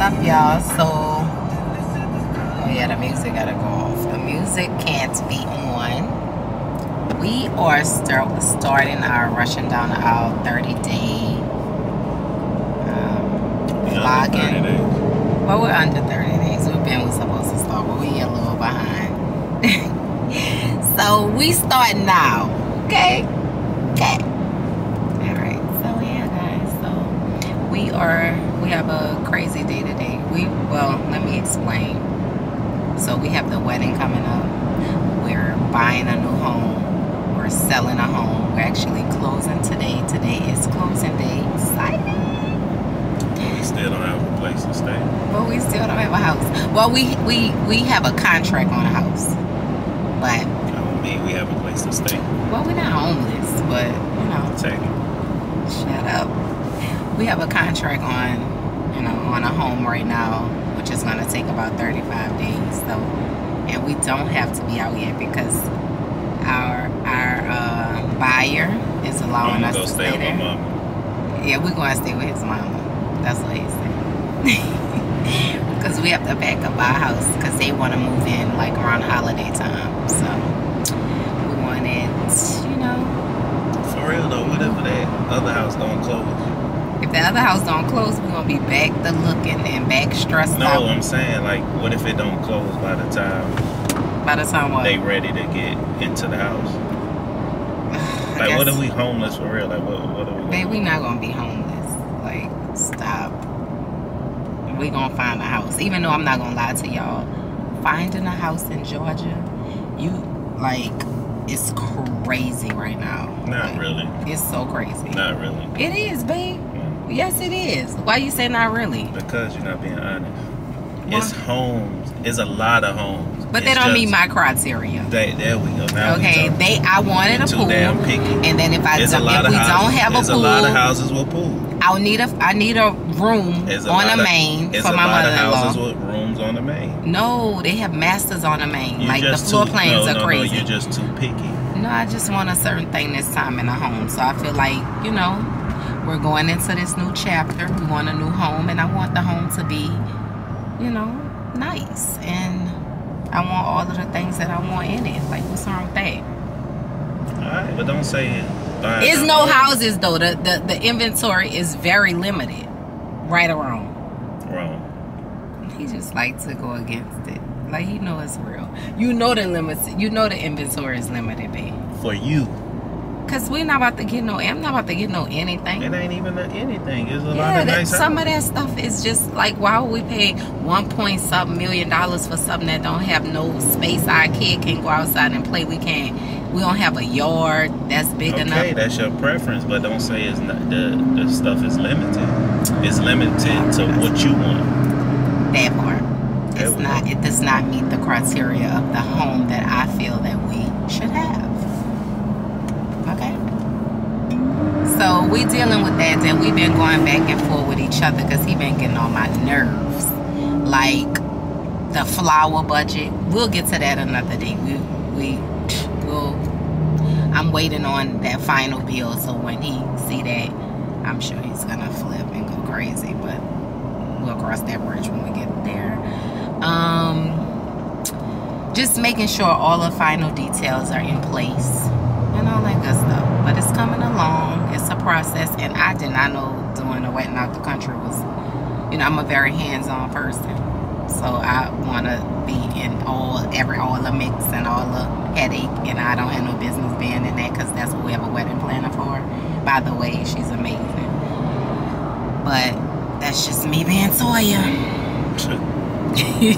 up, y'all? So, oh yeah, the music gotta go off. The music can't be on. We are start, starting our rushing down the aisle 30 day um, vlogging. Well, we're under 30 days. We've been we're supposed to start, but we a little behind. so we start now. Okay. Okay. All right. So yeah, guys. So we are. We have a crazy day today. We well, let me explain. So we have the wedding coming up. We're buying a new home. We're selling a home. We're actually closing today. Today is closing day. Exciting. We still don't have a place to stay. But we still don't have a house. Well, we we we have a contract on a house, but I don't mean we have a place to stay. well, we're not homeless. But you know, Technically. shut up. We have a contract on, you know, on a home right now, which is going to take about 35 days. So, and we don't have to be out yet because our our uh, buyer is allowing I'm us gonna to go stay stay with my there. mama. Yeah, we're going to stay with his mama. That's what he said. Because we have to pack up our house because they want to move in like around holiday time. So we wanted, you know, For real though, whatever that other house don't close. If the other house don't close, we're going to be back to looking and back stressed No, out I'm saying like, what if it don't close by the time by the time what? they ready to get into the house? Like, what if we homeless for real? Like, what, what are we? Babe, we not going to be homeless. Like, stop. we going to find a house. Even though I'm not going to lie to y'all, finding a house in Georgia, you, like, it's crazy right now. Not Like, really. It's so crazy. Not really. It is, babe. Yes, it is. Why you say not really? Because you're not being honest. Why? It's homes. It's a lot of homes. But they don't meet my criteria. They, there we go. Now Okay, talking. they. I wanted a Too pool, damn picky. and then if I if we houses. don't have a There's pool, a lot of houses with pool. I'll need a. I need a room a on a of- main There's for a my lot of houses mother-in-law. with rooms on the main. No, they have masters on the main. You're like the floor too, plans no, are no, crazy. No, you're just too picky. No, I just want a certain thing this time in a home. So I feel like, you know, we're going into this new chapter. We want a new home, and I want the home to be, you know, nice. And I want all of the things that I want in it. Like, what's wrong with that? All right, but don't say it. It's no home. houses, though. The, the, the inventory is very limited. Right or wrong? Wrong. He just like to go against it. Like, he know it's real. You know the limits. You know the inventory is limited, babe. For you, Cause we're not about to get no. I'm not about to get no anything. it ain't even anything. It's a lot Yeah, of that, nice some of that stuff is just like why would we pay one point something million dollars for something that don't have no space? Our kid can go outside and play. We can't. We don't have a yard that's big Okay, enough. Okay, that's your preference, but don't say it's not the the stuff is limited. It's limited to what you want. That part. It's not. It does not meet the criteria of the home that I feel that we should have. Okay. So we dealing with that, and we've been going back and forth with each other because he been getting on my nerves. Like the flower budget. We'll get to that another day. We we will. I'm waiting on that final bill, so when he see that, I'm sure he's gonna flip and go crazy. But we'll cross that bridge when we get there. Um, just making sure all the final details are in place and all that good stuff. But it's coming along. It's a process, and I did not know doing the wedding out the country was. You know, I'm a very hands-on person, so I want to be in all every all the mix and all the headache, and I don't have no business being in that because that's what we have a wedding planner for. By the way, she's amazing, but that's just me being Toya.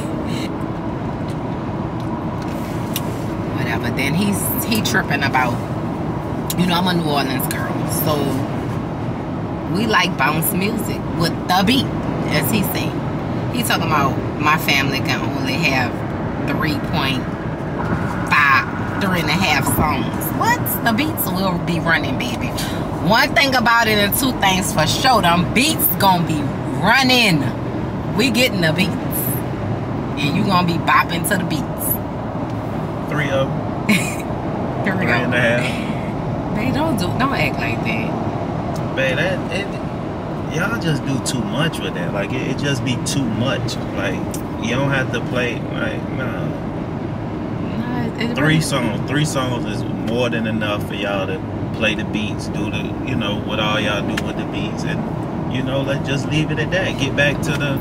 whatever. Then he's he tripping about, you know, I'm a New Orleans girl, so we like bounce music with the beat, as he say. He talking about my family can only have three point five, three and a half songs. What? The beats will be running, baby. One thing about it and two things for sure, them beats gonna be running. We getting the beats. And you gonna be bopping to the beats. Three of them. we three and a half. They don't do don't act like that. Babe, that it, y'all just do too much with that. Like it, it just be too much. Like you don't have to play like nah. No, it- it Three songs. Three songs is more than enough for y'all to play the beats, do the you know what all y'all do with the beats, and you know let's just leave it at that. Get back to the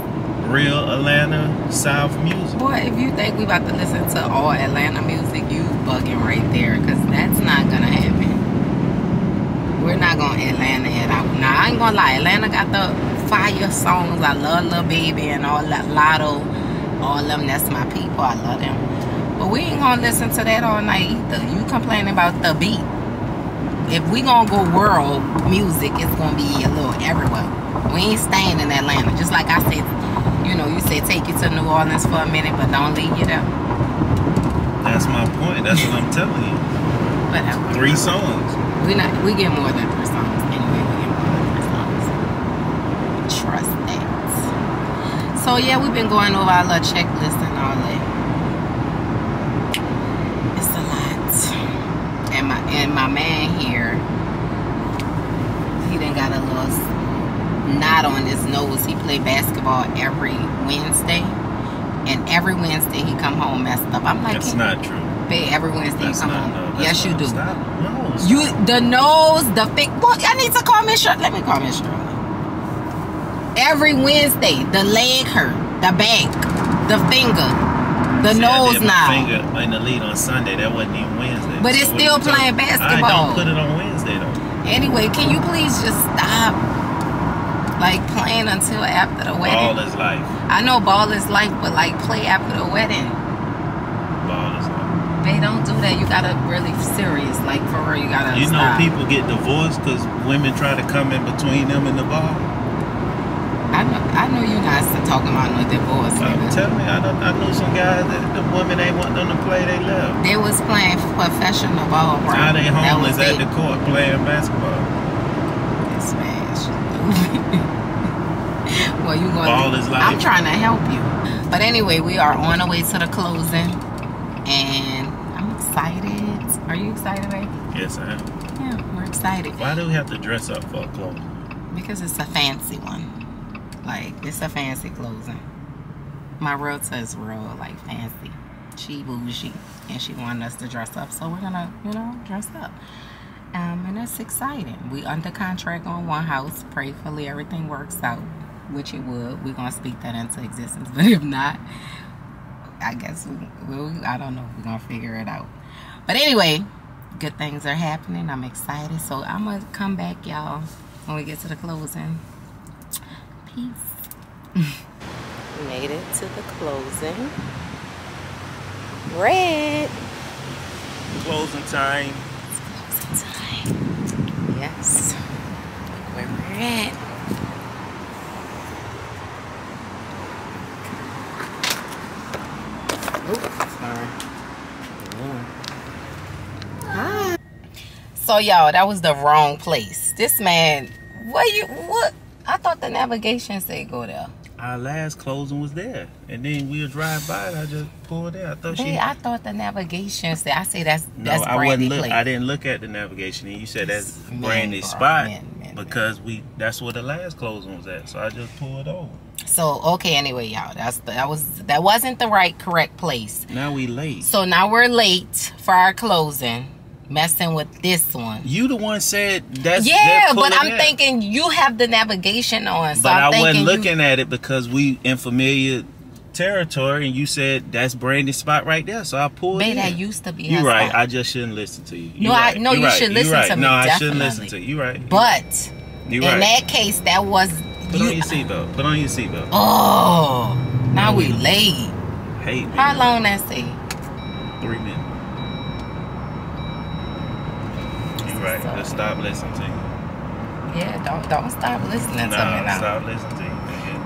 real Atlanta South music. Boy, if you think we about to listen to all Atlanta music, you bugging right there, cause that's not gonna happen. We're not gonna Atlanta it out. Now I ain't gonna lie, Atlanta got the fire songs. I love Lil Baby and all that Lotto, all of them. That's my people. I love them. But we ain't gonna listen to that all night either. You complaining about the beat. If we gonna go world music, it's gonna be a little everywhere. We ain't staying in Atlanta. Just like I said, you know, you said take you to New Orleans for a minute, but don't leave you there. That's my point. That's what I'm telling you. Whatever. Three songs. We not we get more than three songs anyway. We get more than three songs. Trust that. So yeah, we've been going over our little checklist and all that. It's a lot. And my and my man here, he done got a little knot on his nose. He play basketball every Wednesday. And every Wednesday he come home messed up. I'm like, That's not true. Babe, every Wednesday That's you come not. home. No, yes, you do. Stop. No. stop. You the nose, the fake. What? I need to call Miss Shirley. Let me call Miss Shirley. Every Wednesday, the leg hurt, the back, the finger, the See, nose now. Finger in the lead on Sunday. That wasn't even Wednesday. But it's still you talking- playing I basketball. don't put it on Wednesday though. Anyway, can you please just stop, like playing until after the wedding? Ball is life. I know ball is life, but like play after the wedding. Ball is life. They don't do that. You gotta really serious, like for real. You gotta. You know stop. people get divorced because women try to come in between them and the ball. I know. I know you guys are talking about no divorce. I'm nigga. telling you, I, don't, I knew some guys that the women ain't want them to play. They left. They was playing professional ball, bro. Now they homeless at it. the court playing basketball. Smash. well, you going Ball is life. I'm trying to help you. But anyway, we are on our way to the closing, and excited. Are you excited, babe? Yes, I am. Yeah, we're excited Why do we have to dress up for a closing? because it's a fancy one. Like it's a fancy closing. My realtor is real like fancy. She bougie, and she wanted us to dress up, so we're gonna, you know, dress up. Um, and it's exciting. We under contract on one house. Prayfully, everything works out, which it would. We're gonna speak that into existence. But if not, I guess we, we'll, I don't know. We're gonna figure it out. But anyway, good things are happening. I'm excited. So I'm gonna come back, y'all, when we get to the closing. Peace. made it to the closing. Red. Closing time. It's closing time. Yes. Look where we're at. Oops, sorry. Hi. So y'all, that was the wrong place. This man, what you what? I thought the navigation said go there. Our last closing was there, and then we'll drive by. And I just pulled in. I thought she. I thought the navigation said. I say that's no, that's I wasn't look. place. I didn't look at the navigation, and you said that's Man, bro, spot man, man, man. because we. That's where the last closing was at. So I just pulled over. So okay, anyway, y'all, that's the, that was that wasn't the right correct place. Now we late. So now we're late for our closing, messing with this one. You the one said that's yeah, but I'm in. thinking you have the navigation on, so But I'm I wasn't you- looking at it because we in familiar territory, and you said that's Brandy's spot right there. So I pulled Babe, that used to be. You're right. spot. I just shouldn't listen to you. No, You I- no, You you right. should You listen right. to me, No, I shouldn't listen to you. You right. But you in right. that case, that was Put you. on your seatbelt. Put on your seatbelt. Oh, now No, we late. Hey. How long that say? Three minutes. You right. So- Just stop listening to you. Yeah, don't don't stop listening to me now. stop listening to you.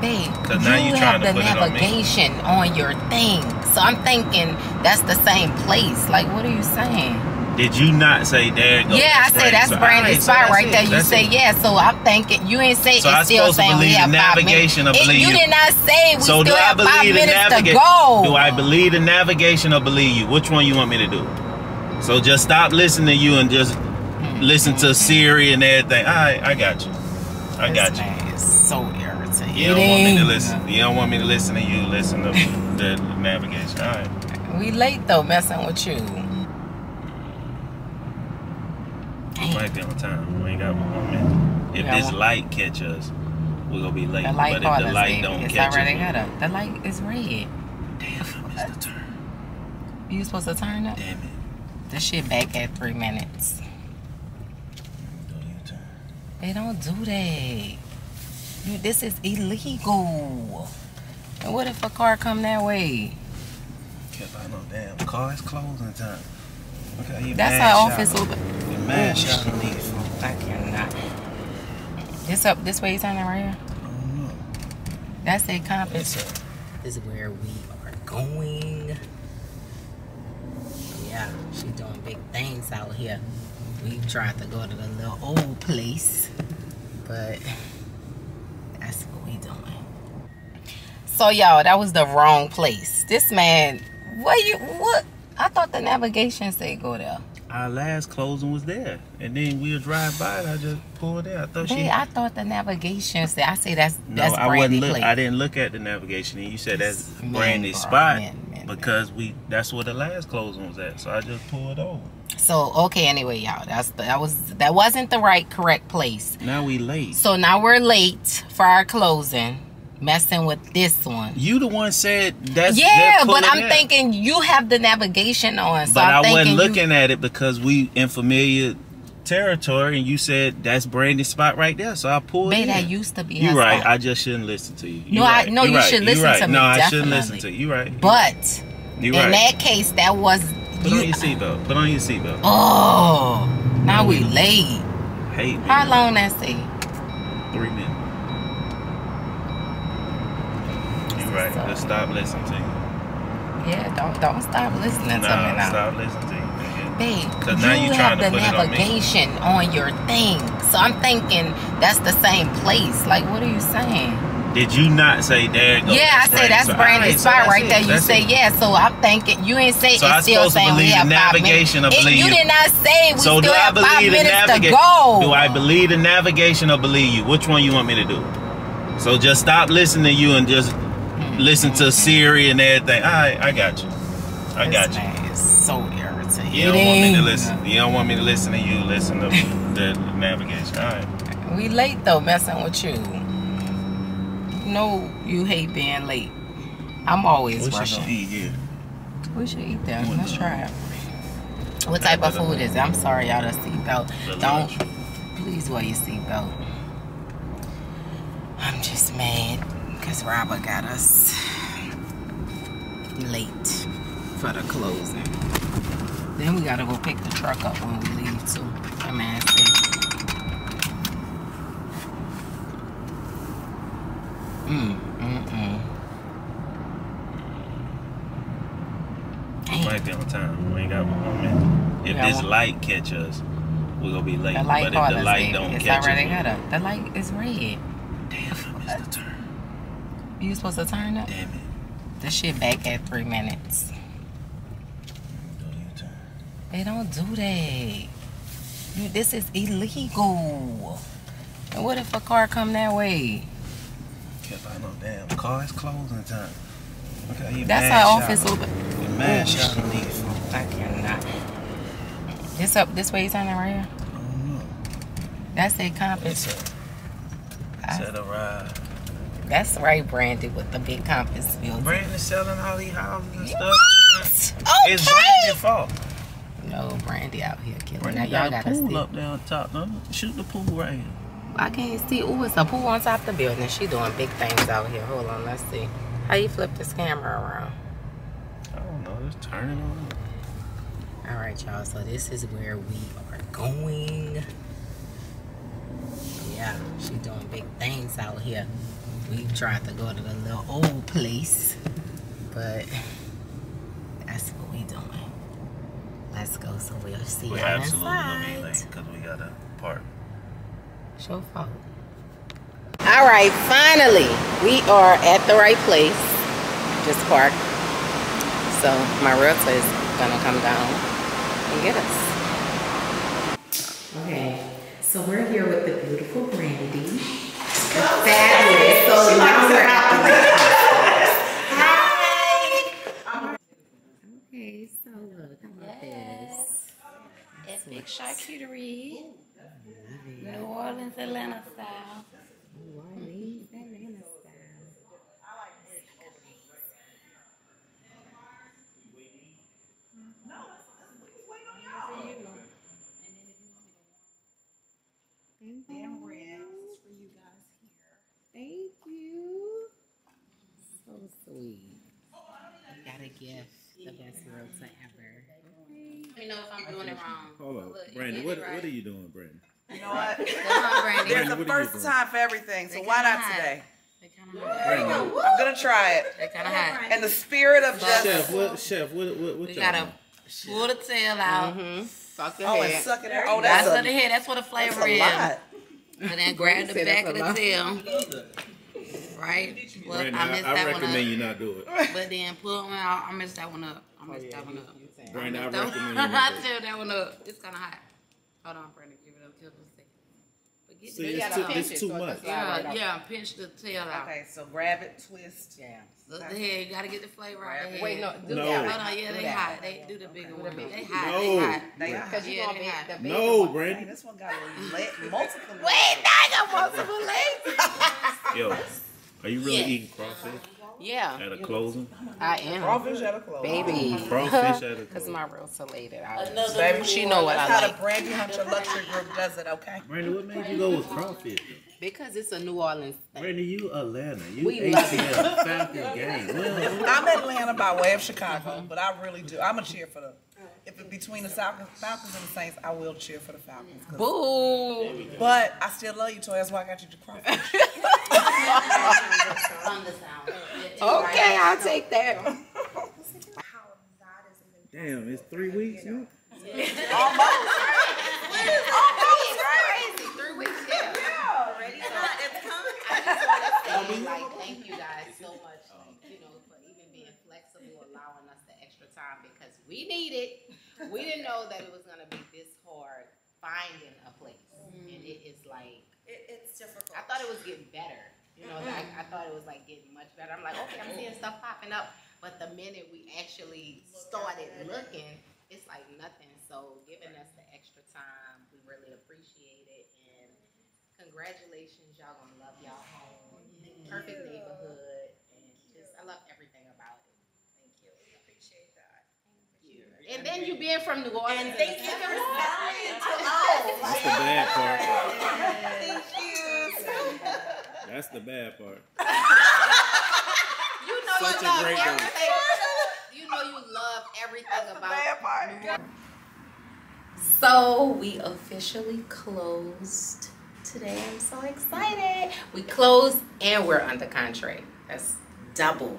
Babe, now you you have trying to the put on navigation on, your thing. So I'm thinking that's the same place. Like, what are you saying? Did you not say there goes? yeah, I say that's So, Brandy's alright, spot that's right it. there. You say it. yeah, so I'm thinking you ain't say So I it's still supposed to saying we believe have the five navigation or believe you you? did not say we So still have five minutes to go. Do I believe the navigation or believe you? Which one you want me to do? So just stop listening to you and just listen to Siri and everything. All right, I got you. I got you. It's so irritating. You don't want me to listen. You don't want me to listen to you. Listen to the navigation. All right. We late though, messing with you. We might be on time. We ain't got one minute. If this light catch us, we're gonna be late. But if the light baby. don't It's catch already us, got. The light is red. damn, I missed the turn. You supposed to turn up? Damn it. This shit back at three minutes. Do you turn? They don't do that. You, this is illegal. And what if a car come that way? Can't find no damn car. It's closing time. Okay, you That's mad our office over. You mad Oh, shot on these folks. I cannot. This up this way you turning right here? I don't know. That's a compass. It's This is where we are going. Yeah, she doing big things out here. We tried to go to the little old place, but that's what we doing. So y'all, that was the wrong place. This man, what you what? I thought the navigation said go there. Our last closing was there, and then we'll drive by. And I just pulled in. I thought she. Hey, I thought the navigation said. I say that's no, that's I wasn't look. I didn't look at the navigation, and you said that's Man, Brandy's spot man, man, man. because we. That's where the last closing was at. So I just pulled over. So okay, anyway, y'all, that's that was that wasn't the right correct place. Now we late. So now we're late for our closing, messing with this one. You the one said that's yeah, but I'm in. thinking you have the navigation on, so But I'm I wasn't you- looking at it because we in familiar territory, and you said that's Brandy's spot right there. So I pulled Babe, in. that used to be. You're right. spot. I just shouldn't listen to you. No, You're I- right. no, You're you right. should You're listen right. to me, No, I shouldn't listen to you. You're right. But You're in that case, that was Put you. on your seatbelt. Put on your seatbelt. Oh, now we late. Hey, How long that say? three minutes. You're right. So- Just stop listening to you. Yeah, don't don't stop listening to me now. stop listening to you. nigga. Babe, 'Cause now you you have trying to the put it on navigation on, your thing. So I'm thinking that's the same place. Like, what are you saying? Did you not say there yeah, I said that's. Brandy's Alright, spot right it. there. You That's say it. yeah, so I'm thinking you ain't say So it's still supposed to saying we believe have the five navigation or minutes. It- believe you you? did not say we So still do I have five minutes to go. Do I believe the navigation or believe you? Which one you want me to do? So just stop listening to you and just listen to Siri and everything. Right, I got you. I This got you. man is so irritating. You don't want me to listen. You don't want me to listen to you. Listen to the navigation. All right. We late though, messing with you. No, you hate being late. I'm always What rushing. gonna eat here? We should eat that. What Let's try it. What type of food is it? I'm sorry, y'all. The seatbelt. Don't please wear your seatbelt. I'm just mad because Robert got us late for the closing. Then we gotta go pick the truck up when we leave too. I'm said. Mm, mm, mm. We might be on time. We ain't got one minute. If this light catch us, we're gonna be late. The light but if the light baby. don't It's catch already us, got up. The light is red. damn, I missed the turn. You supposed to turn up? Damn it. This shit back at three minutes. Do you turn? They don't do that. You, this is illegal. And what if a car come that way? Can't find no damn car. It's closing time. Okay, That's our office over. You mad shot on these. I cannot. This up this way you turning right here? I don't know. That's a compass. I- it's a ride. That's right, Brandy, with the big compass building. Brandon's selling all these houses and stuff. It's Okay. Brandon's fault. No, Brandy out here killing. Brandon Now y'all got a pool see. up there on top. No, shoot the pool right here. I can't see. Ooh, it's a pool on top of the building. She doing big things out here. Hold on, let's see. How you flip this camera around? I don't know. Just turn it on. All right, y'all. So this is where we are going. Yeah, she doing big things out here. We tried to go to the little old place, but that's what we doing. Let's go. So we'll see We y'all absolutely gonna be late because we gotta park. Show fault. All right, finally, we are at the right place. Just parked. So my realtor is gonna come down and get us. Okay, so we're here with the beautiful Brandy. Fabulous. So now we're Hi. Okay, so look, how about this? Epic charcuterie. New Orleans, Atlanta style. New Orleans, Atlanta style. And red this is for you guys here. Thank you. So sweet. Got a gift. The best Rosa ever. Let me know if I'm doing it wrong. Hold on, Look, Brandon. What, did what are you doing, Brandon? You know what? Come on, Brandy. There's Brandon, a what are you first time for everything, so why not hot. today? Kind of. Brandon. I'm gonna try it. They kind of hot. In the spirit of Chef, what? Chef, what? What? what We y'all gotta doing? pull the tail out. Mm-hmm. Suck the oh, and head. suck it out. Oh, That's that's, what the head. That's what the that's flavor a is. Lot. And then grab the back of a the tail. Right? Well, Brandon, I I, messed I that one recommend up. you not do it. But then pull one out. I messed that one up. I Oh, messed that one up. Brandon, I That recommend you one- I not do it. tear that one up. It's kind of hot. Hold on, Brandon. Give it up. Give it a second. But get See, the it's too, out. it's too much. Yeah, yeah. Pinch the tail out. Okay, so grab it, twist. Yeah. Look the head. You gotta get the flavor out the head. Wait, no, do No. that. Hold on, yeah, Do they that. hot. They do the bigger one. They one. hot. No. They hot. They are. Because you Yeah, gonna they be hot. the big No, one. Dang, Brandon. this one got a le- multiple. Wait, I got multiple legs. Yo, are you really Yeah. eating crawfish Yeah, at a closing? I am. Crawfish at a close. Baby. Crawfish at a closing. Because closing. my Rosa laid out. Another Baby, She know what That's I how like. the Brandy Hunter Luxury Group does it, okay? Brandon, what made you go with crawfish? Because it's a New Orleans thing. Brandon, you Atlanta. You We love ATL Falcon gang. Well, I'm Atlanta by way of Chicago, but I really do. I'm a cheer for the. If it's between the Falcons, Falcons and the Saints, I will cheer for the Falcons. Boo! But I still love you, Toy. That's why I got you to crawfish. on the sound. Okay, I'll take that. damn, it's three weeks. You? Three weeks, yeah. I just want to say, like, thank you guys so much, like, you know, for even being flexible, allowing us the extra time because we need it. We didn't know that it was gonna be this hard finding a place, and it is like It, it's difficult. I thought it was getting better. You know, like, I thought it was like getting much better. I'm like, okay, I'm seeing stuff popping up, but the minute we actually started looking, it's like nothing. So giving us the extra time, we really appreciate it. And congratulations, y'all gonna love y'all home. Perfect neighborhood, and just I love everything about it. Thank you. We appreciate that. And then you being from New Orleans, And and thank you for South. selling to That's the bad part. Thank you. That's the bad part. You know Such you a love great day. everything. You know you love everything about Bad part. So we officially closed today. I'm so excited. We closed and we're under contract. That's double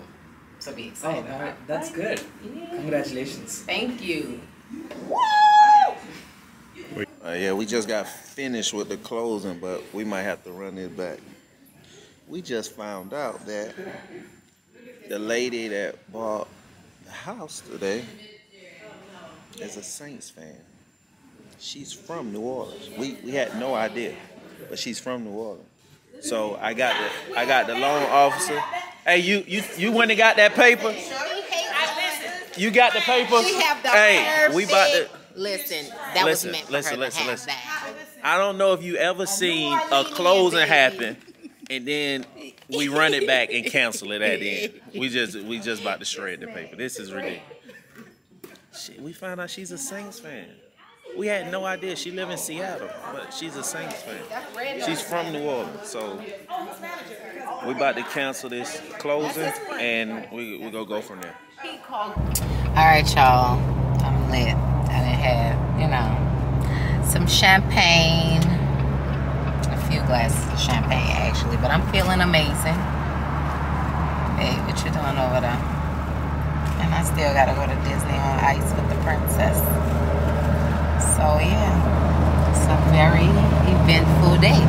to be Oh, excited that, about. that's good. Yeah. Congratulations. Thank you. Uh, yeah, we just got finished with the closing, but we might have to run it back. We just found out that the lady that bought the house today is a Saints fan. She's from New Orleans. We we had no idea, but she's from New Orleans. So I got the I got the loan officer. Hey, you you you went and got that paper? You got the paper? She have the hey, we about to. Listen, that was Listen, meant for listen, her listen, to have listen. that. I don't know if you ever seen a closing happen and then we run it back and cancel it at the end. We just we just about to shred the paper. This is ridiculous. We found out she's a Saints fan. We had no idea. She live in Seattle, but she's a Saints fan. She's from New Orleans, so we about to cancel this closing and we we gonna go from there. All right, y'all. I'm lit. I done had, you know, some champagne. Glasses of champagne, actually. But I'm feeling amazing. Hey, what you doing over there? And I still gotta go to Disney on Ice with the princess. So, yeah. It's a very eventful day.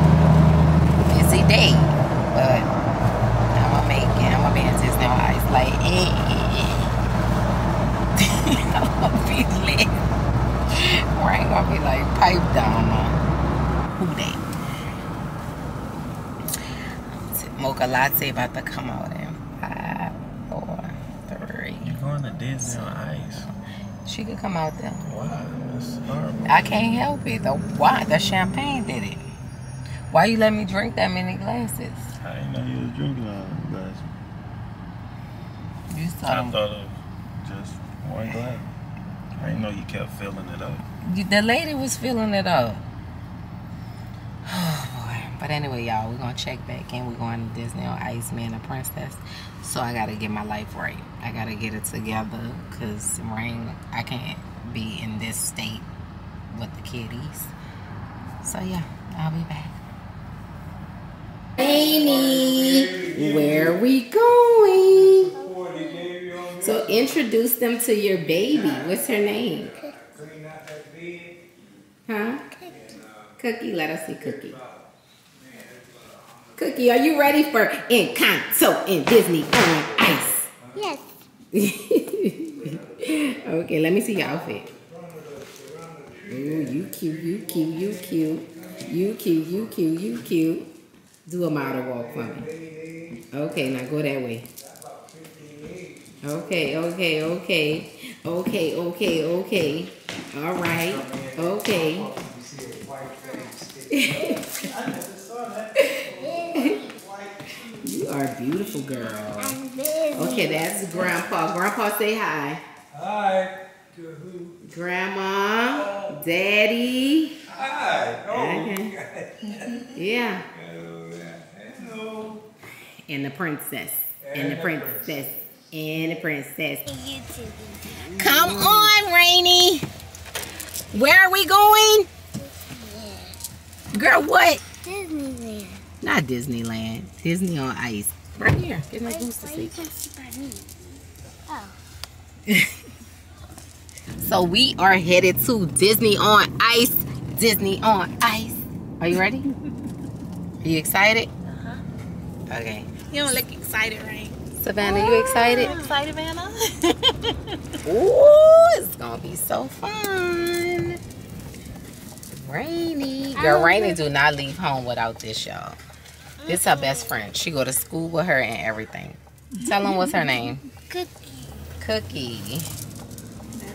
Busy day. But I'm gonna make it. I'm gonna be in Disney on Ice. Like, eh. eh, eh, eh I'm gonna be lit. I ain't gonna be like pipe down on who they. Mocha latte about to come out in five, four, three. You're going to Disney on ice? She could come out there. Why? That's horrible. I can't help it though. Why? The champagne did it. Why you let me drink that many glasses? I didn't know you was drinking all them glasses. You I saw thought of just one glass. I didn't know you kept filling it up. The lady was filling it up. But anyway, y'all, we're gonna check back in. We're going to Disney on Ice Man and Princess. So I gotta get my life right. I gotta get it together because rain I can't be in this state with the kiddies. So yeah, I'll be back. Amy, where we going? So introduce them to your baby. What's her name? Huh? Cookie, let us see Cookie. Cookie, are you ready for Encanto in Disney on Ice? Yes. okay, let me see your outfit. Ooh, you cute, you cute, you cute. You cute, you cute, you cute. Do a model walk for me. Okay, now go that way. Okay, okay, okay. Okay, okay, okay. All right. Okay. you are a beautiful girl. Okay, that's Grandpa. Grandpa, say hi. Hi. To who? Grandma, oh. Daddy. Hi. Oh, Okay. Yeah. hello. And the princess. And the princess. And the princess. YouTube. Come on, Rainy. Where are we going? Girl, what? Disneyland. Not Disneyland. Disney on Ice. Right here. Get my booster seat. can't see by me? Oh. So we are headed to Disney on Ice. Disney on Ice. Are you ready? Are you excited? Uh-huh. Okay. You don't look excited, right? Savannah, you excited? Excited, Vanna? Ooh, it's gonna be so fun. Rainy. Girl, Rainy do not leave home without this, y'all. This her best friend. She go to school with her and everything. Tell them what's her name. Cookie. Cookie.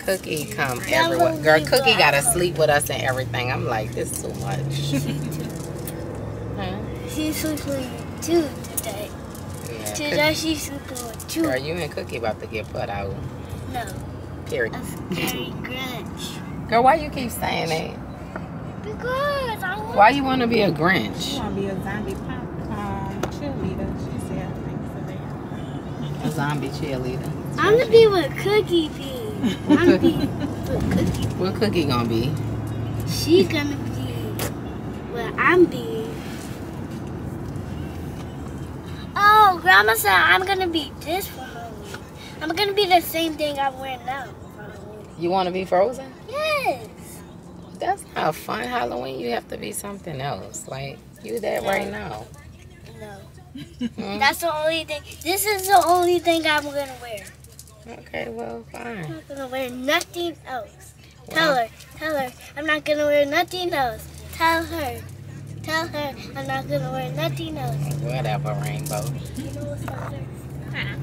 Cookie come everywhere. Girl, Cookie gotta sleep with us and everything. I'm like, this is too much. Huh? She's sleeping with two today. Yeah, Today she's sleeping with two. Girl, you and Cookie about to get put out. No. Period. A scary Grinch. Girl, why you keep saying that? Because I want Why you wanna be a Grinch? I want to be a zombie pop cheerleader. She said, I think so. A zombie cheerleader. I'm gonna be with Cookie Bee. I'm gonna be with Cookie. What Cookie gonna be? She's gonna be where I'm being. Oh, Grandma said I'm gonna be this for Halloween. I'm gonna be the same thing I'm wearing now for You wanna be Frozen? Yes. That's not fun. Halloween, you have to be something else. Like you that right now. No. That's the only thing. This is the only thing I'm gonna wear. Okay, well, fine. I'm not gonna wear nothing else. Tell her. Tell her. I'm not gonna wear nothing else. Tell her. Tell her I'm not gonna wear nothing else. Whatever, ReignBeaux. You know what's better? Huh?